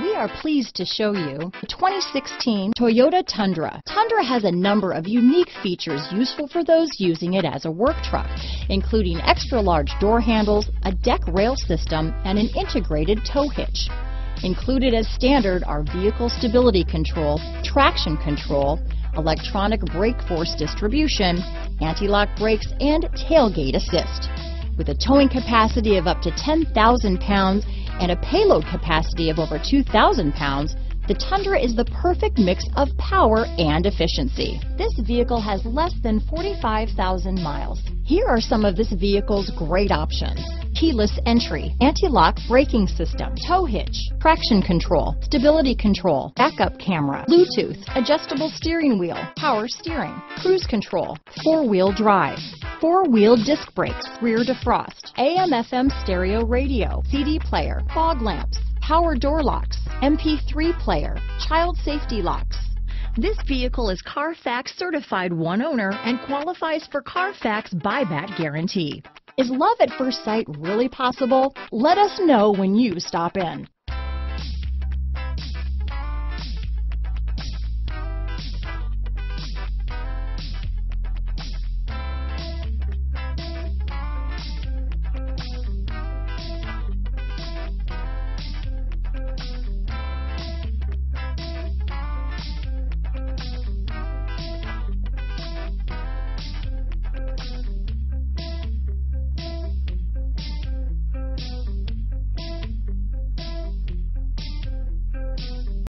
We are pleased to show you the 2016 Toyota Tundra. Tundra has a number of unique features useful for those using it as a work truck, including extra large door handles, a deck rail system, and an integrated tow hitch. Included as standard are vehicle stability control, traction control, electronic brake force distribution, anti-lock brakes, and tailgate assist. With a towing capacity of up to 10,000 pounds and a payload capacity of over 2,000 pounds, the Tundra is the perfect mix of power and efficiency. This vehicle has less than 45,000 miles. Here are some of this vehicle's great options. Keyless entry, anti-lock braking system, tow hitch, traction control, stability control, backup camera, Bluetooth, adjustable steering wheel, power steering, cruise control, four-wheel drive, four-wheel disc brakes, rear defrost, AM FM stereo radio, CD player, fog lamps, power door locks, MP3 player, child safety locks. This vehicle is Carfax certified one owner and qualifies for Carfax buyback guarantee. Is love at first sight really possible? Let us know when you stop in.